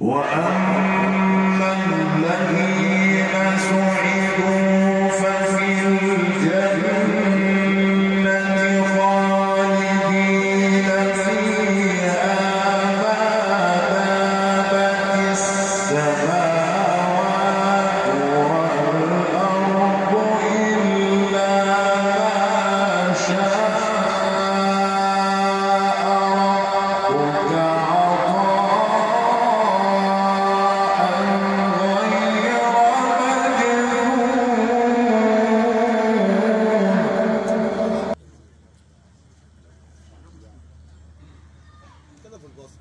وأما كده في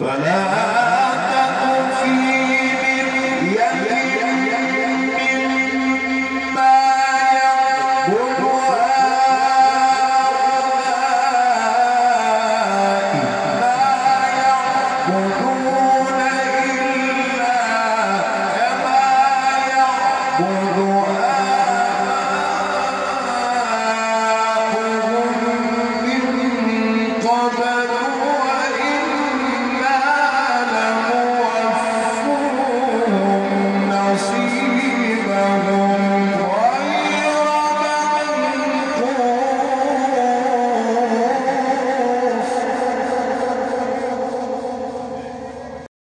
فلا